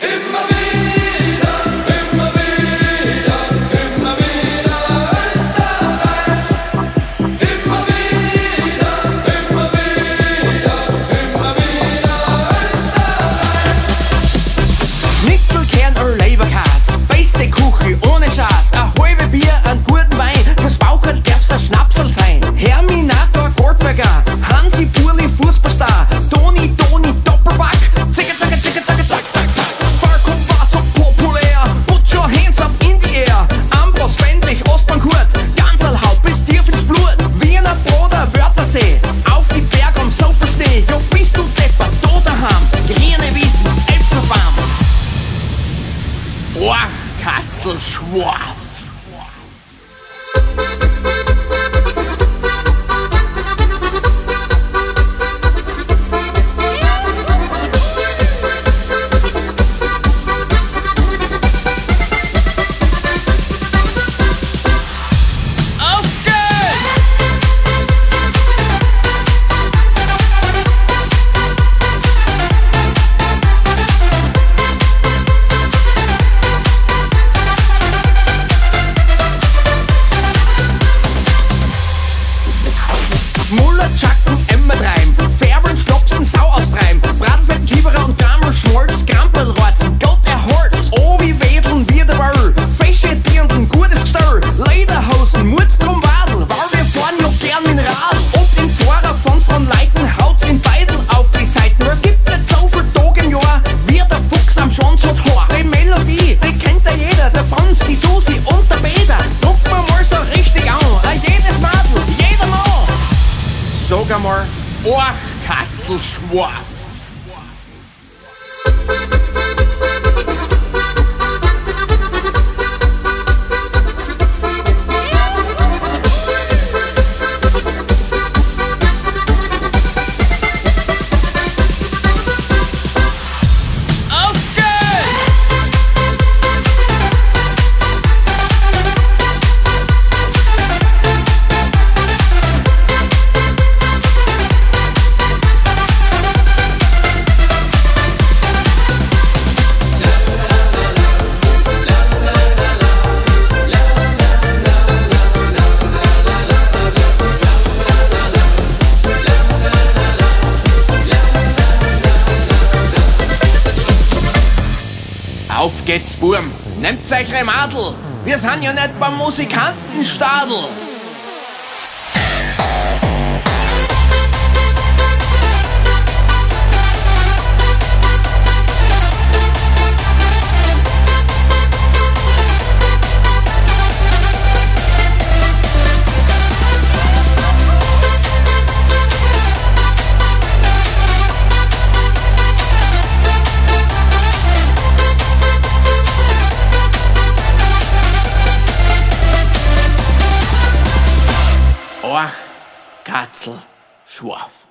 In my so schwa Müller, Chacken, Emmertreim, Färben, Schnopsen, Sau austreiben, Bratenfett, Kieferer und Gammel, Schmolz, Krampel, Namor Oachkatzelschwaf. geht's, Burm. Nehmt euch Madel. Wir sind ja nicht beim Musikantenstadel. Storch Katzel schwarf.